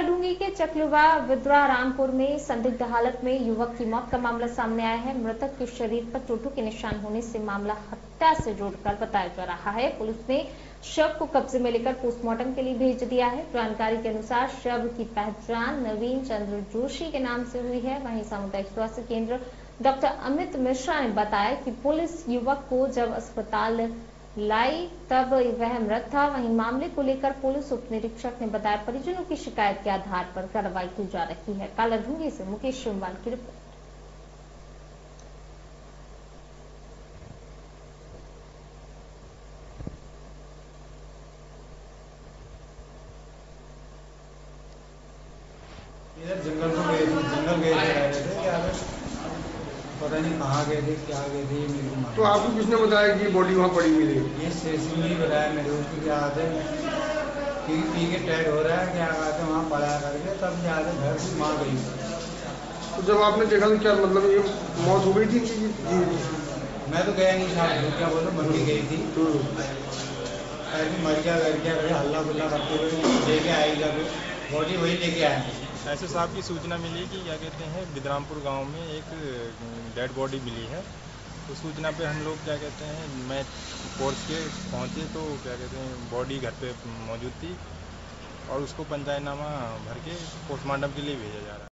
कालाढूँगी के चकलुवा विद्रा रामपुर में संदिग्ध हालत में युवक की मौत का मामला सामने आया है। मृतक के शरीर पर चोटों के निशान होने से मामला हत्या से जोड़कर बताया जा रहा है। पुलिस ने शव को कब्जे में लेकर पोस्टमार्टम के लिए भेज दिया है। जानकारी के अनुसार शव की पहचान नवीन चंद्र जोशी के नाम से हुई है। वहीं सामुदायिक स्वास्थ्य केंद्र डॉक्टर अमित मिश्रा ने बताया कि पुलिस युवक को जब अस्पताल लाई, तब वह मृत था। वहीं मामले को लेकर पुलिस उप निरीक्षक ने बताया, परिजनों की शिकायत के आधार पर कार्रवाई की जा रही है। कालाढूँगी से मुकेश शिमवाल की रिपोर्ट। जंगल थे, जंगल गए थे रह रहे थे क्या थे पता नहीं कहाँ गए थे क्या गए थे ये मेरे को तो आपको किसने बताया कि बॉडी वहाँ पड़ी हुई है? ये स्टेशन ने बताया मेरे को क्या आते पी पी के टाइट हो रहा है क्या कहते वहाँ पड़ा करके तब जाते घर से माँ गई। तो जब आपने देखा तो क्या मतलब ये मौत हो गई थी कि मैं तो गया नहीं साहब क्या बोलो मम्मी गई थी। हम्म। ऐसे मर गया कर क्या हल्ला गुल्ला करते हुए लेके जब बॉडी वही लेके आए। ऐसे साहब की सूचना मिली कि क्या कहते हैं, बिदरामपुर गाँव में एक डेड बॉडी मिली है। तो सूचना पे हम लोग क्या कहते हैं, मैं फोर्स के पहुँचे तो क्या कहते हैं, बॉडी घर पे मौजूद थी और उसको पंचायतनामा भर के पोस्टमार्टम के लिए भेजा जा रहा है।